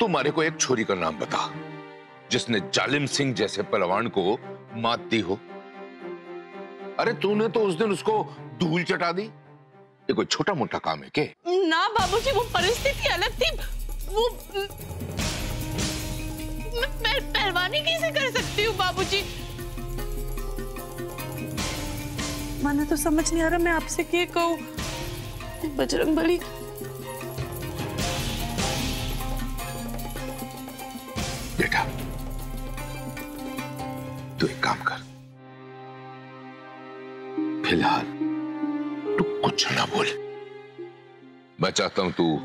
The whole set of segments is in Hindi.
तू मारे को एक छोरी का नाम बता जिसने जालिम सिंह जैसे पहलवान को मात दी हो। अरे तूने तो उस दिन उसको धूल चटा दी। ये कोई छोटा मोटा काम है के ना बाबूजी वो परिस्थिति अलग थी। वो मैं मैं पहलवानी कैसे कर सकती हूँ बाबूजी मैंने तो समझ नहीं आ रहा मैं आपसे क्या कहूँ। बजरंग बली फ़िलहाल। तू कुछ ना बोल। मैं चाहता हूँ तू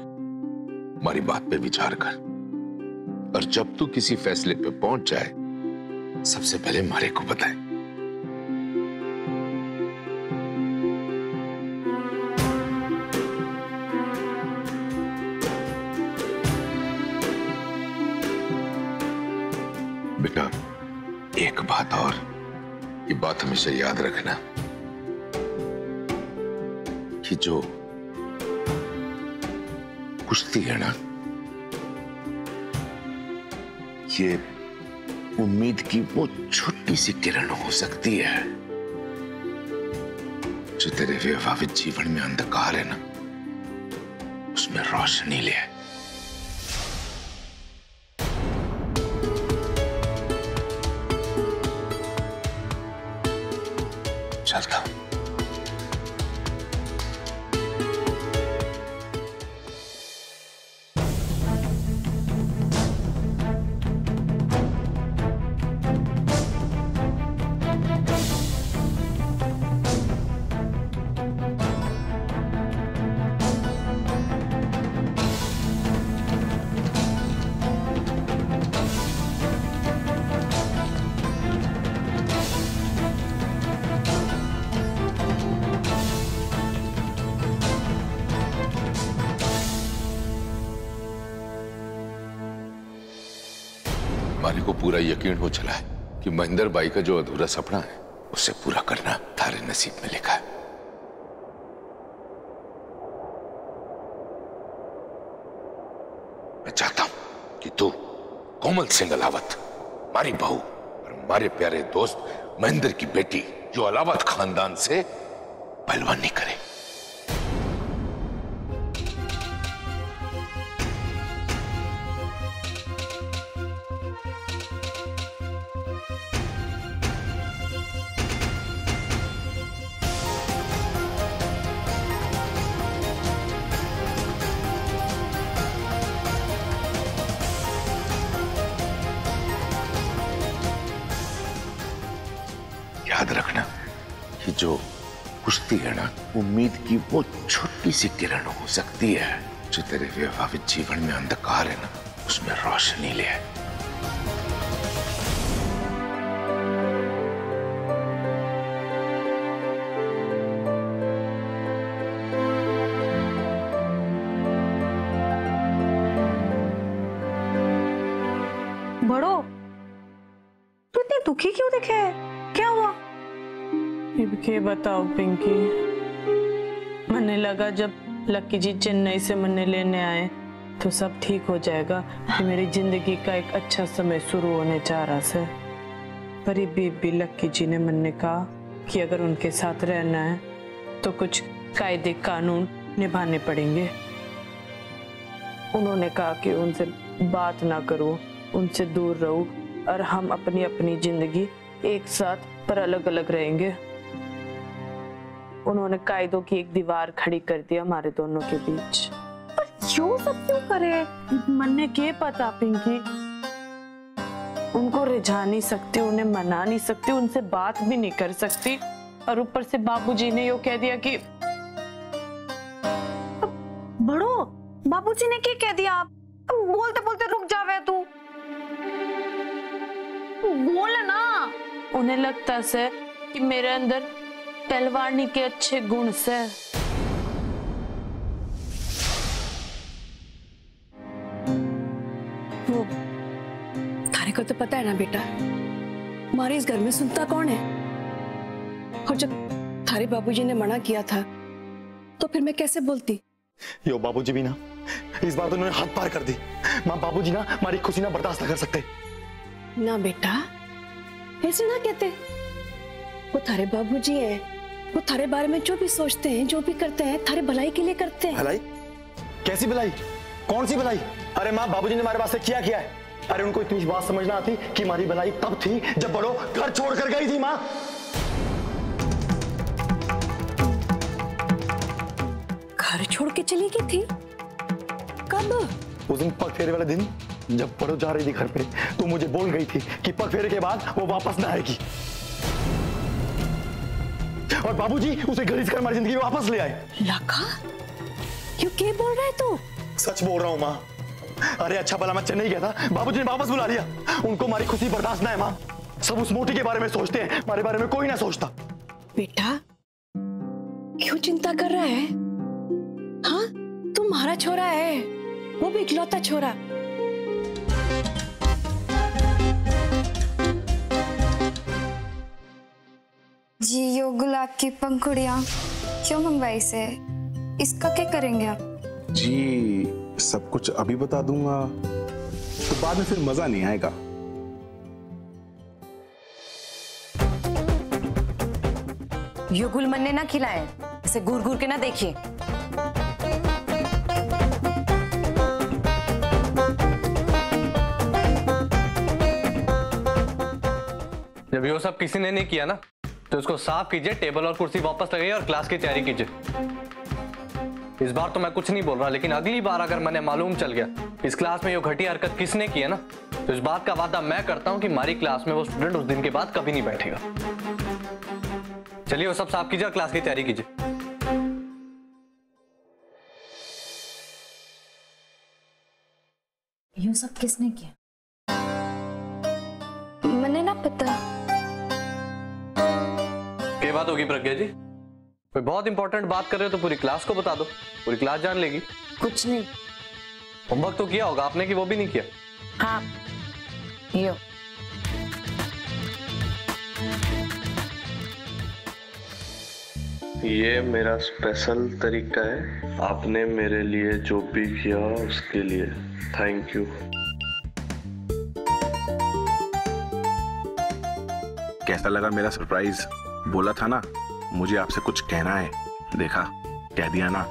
हमारी बात पे विचार कर। और जब तू किसी फैसले पे पहुँच जाए, सबसे पहले मारे को बताए। बेटा, एक बात और, ये बात हमेशा याद रखना। कि जो कुश्ती है ना, ये उम्मीद की वो छोटी सी किरण हो सकती है जो तेरे वैवाहिक जीवन में अंधकार है ना, उसमें रोशनी ले। चलता हूँ। हमारे को पूरा यकीन हो चला है कि महेंद्र बाई का जो अधूरा सपना है, उसे पूरा करना थारे नसीब में लिखा है। मैं चाहता हूँ कि तू कोमल सिंह अलावत, मारी बहू और हमारे प्यारे दोस्त महेंद्र की बेटी, जो अलावत खानदान से पहलवानी करे। रखना कि जो कुश्ती है ना, उम्मीद की वो छोटी सी किरण हो सकती है। जो तेरे वैवाहिक जीवन में अंधकार है ना, उसमें रोशनी ले। बड़ो, तू इतनी दुखी क्यों दिखे? क्या हुआ? के बताओ पिंकी। मैंने लगा जब लक्की जी चेन्नई से मन्ने लेने आए तो सब ठीक हो जाएगा कि मेरी ज़िंदगी का एक अच्छा समय शुरू होने जा रहा है। पर ये भी लक्की जी ने मन्ने कहा कि अगर उनके साथ रहना है तो कुछ कायदे कानून निभाने पड़ेंगे। उन्होंने कहा कि उनसे बात ना करो, उनसे दूर रहो और हम अपनी अपनी ज़िंदगी एक साथ पर अलग अलग रहेंगे। उन्होंने कायदों की एक दीवार खड़ी कर दी हमारे दोनों के बीच। पर क्यों सब क्यों करे? मन ने के पता पिंकी? उनको रिझा नहीं सकती उन्हें मना नहीं सकती उनसे बात भी नहीं कर सकती। और ऊपर से बाबूजी ने यो कह दिया कि बड़ो बाबूजी ने क्या कह दिया? आप बोलते बोलते रुक जावे तू। बोल ना। उन्हें लगता से कि मेरे अंदर पहलवानी के अच्छे गुण से। वो थारे को तो पता है ना बेटा हमारे इस घर में सुनता कौन है? और जब थारे बाबूजी ने मना किया था तो फिर मैं कैसे बोलती? यो बाबूजी भी ना इस बार तो उन्होंने हाथ पार कर दी। माँ बाबूजी ना हमारी खुशी ना बर्दाश्त ना कर सकते। ना बेटा ऐसे ना कहते। वो थारे बाबूजी है। वो थारे बारे में जो भी सोचते हैं जो भी करते हैं थारे भलाई के लिए करते हैं। भलाई? कैसी भलाई? कौन सी भलाई? अरे माँ बाबूजी ने हमारे वास्ते किया किया है। अरे उनको इतनी बात समझना आती कि हमारी भलाई तब थी जब बड़ो घर छोड़ कर गई थी माँ। घर छोड़ के चली गई थी? कब? उस दिन पग फेरे वाले दिन जब बड़ो जा रही थी घर पे तो मुझे बोल गई थी कि पग फेरे के बाद वो वापस ना आएगी। और बाबूजी उसे घसीट कर हमारी ज़िंदगी में वापस ले आए। लखा क्यों क्या बोल रहे तू? सच बोल रहा हूँ माँ। अरे अच्छा भला मैं चेन्नई गया था। बाबूजी ने वापस बुला लिया। उनको हमारी खुशी बर्दाश्त ना है माँ। सब उस मोटी के बारे में सोचते हैं हमारे बारे में कोई ना सोचता। बेटा क्यों चिंता कर रहा है? हाँ तुम्हारा छोरा है वो भी इकलौता छोरा। जी यो गुलाब की पंखुड़िया। क्यों मंगवाई से इसका क्या करेंगे आप? जी सब कुछ अभी बता दूँगा। तो बाद में फिर मज़ा नहीं आएगा। यो गुलमन ने ना खिलाए इसे घूर घूर के ना देखिए। जब यो सब किसी ने नहीं किया ना तो इसको साफ़ कीजिए, टेबल और कुर्सी वापस लगाइए और क्लास की तैयारी कीजिए। इस बार तो मैं कुछ नहीं बोल रहा, लेकिन अगली बार अगर मैंने मालूम चल गया, इस क्लास में ये घटी हरकत किसने की है ना तो इस बात का वादा मैं करता हूँ कि हमारी क्लास में वो स्टूडेंट उस दिन के बाद कभी नहीं बैठेगा। चलिए वो सब साफ़ कीजिए और क्लास की तैयारी कीजिए। यूँ सब किसने किया? मैंने ना पता ये बात होगी प्रज्ञा जी। कोई बहुत इंपॉर्टेंट बात कर रहे हो तो पूरी क्लास को बता दो। पूरी क्लास जान लेगी। कुछ नहीं। होमवर्क तो किया होगा आपने कि वो भी नहीं किया? हाँ। यो ये मेरा स्पेशल तरीका है। आपने मेरे लिए जो भी किया उसके लिए थैंक यू कैसा लगा मेरा सरप्राइज़ बोला था ना मुझे आपसे कुछ कहना है। देखा कह दिया ना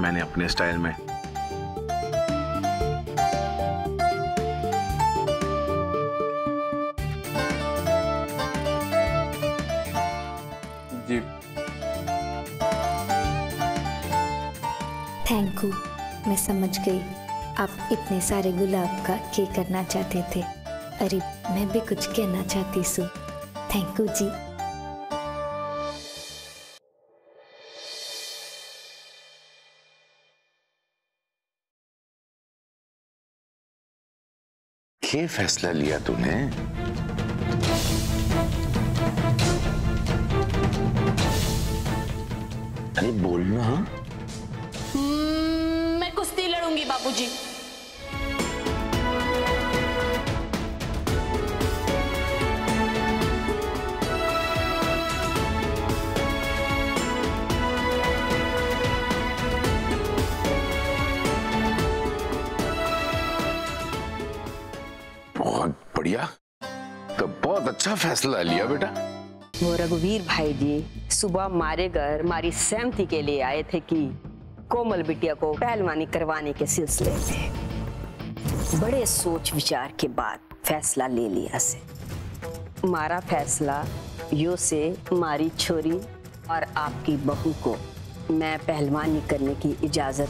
मैंने अपने स्टाइल में। जी। थैंक यू मैं समझ गई। आप इतने सारे गुलाब का क्या करना चाहते थे। अरे मैं भी कुछ कहना चाहती सू। थैंक यू जी। ये फैसला लिया तूने। अरे बोलना। मैं कुश्ती लड़ूँगी बाबूजी। बहुत बढ़िया। तो बहुत अच्छा फैसला लिया बेटा। वो रघुवीर भाई जी सुबह मारे घर, मारी सहमति के लिए आए थे कि कोमल बिटिया को पहलवानी करवाने के सिलसिले में बड़े सोच विचार के बाद फैसला ले लिया से। मारा फैसला, यो से मारी छोरी और आपकी बहू को मैं पहलवानी करने की इजाज़त